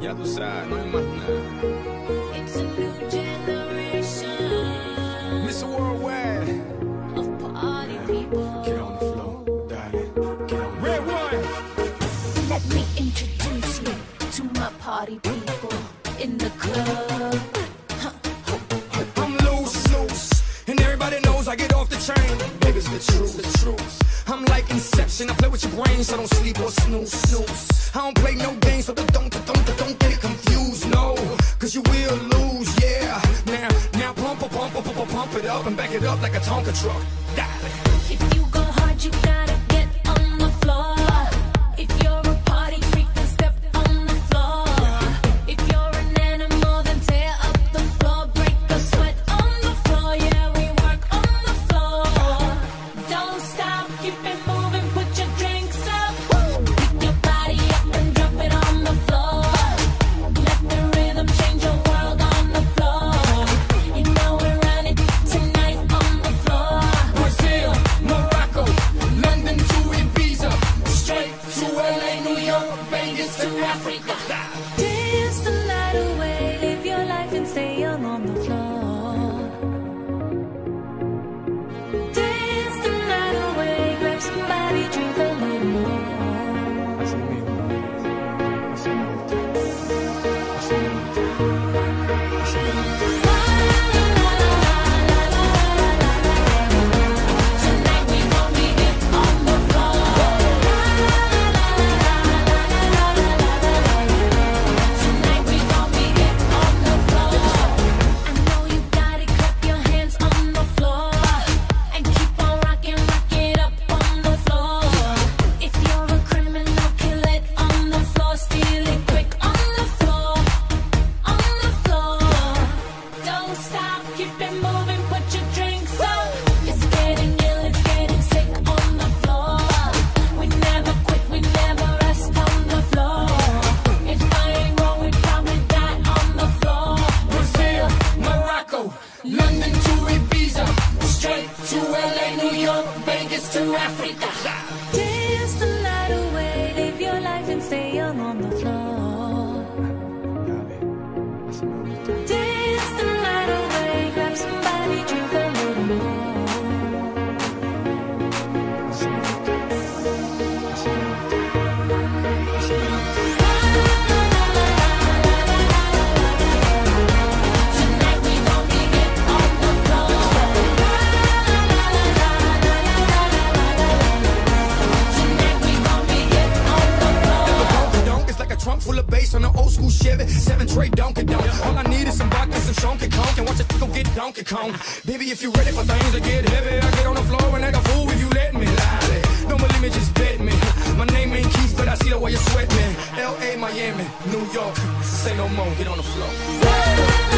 Ya tú sabes, no hay más nada. It's a new generation. Mr. Worldwide. Of party people. Get on the floor, darling. Get on Red One. Let me introduce you to my party people in the club. Inception, I play with your brain, so don't sleep or snooze, snooze. I don't play no games, so don't, don't, don't, don't get it confused, no. Cause you will lose, yeah. Now, now pump, pump, pump, pump, pump, it up and back it up like a Tonka truck. Darling. New York, Vegas to Africa. Dance the night away, live your life and stay young on the floor. Dance Tray Donkey Donk. All I need is some vodka, some Donkey Kong, and watch it go get Donkey Kong. Baby, if you ready for things to get heavy, I get on the floor and act a fool if you let me. Lie. Don't believe me, just bet me. My name ain't Keith, but I see the way you sweat me. L.A., Miami, New York, say no more, get on the floor.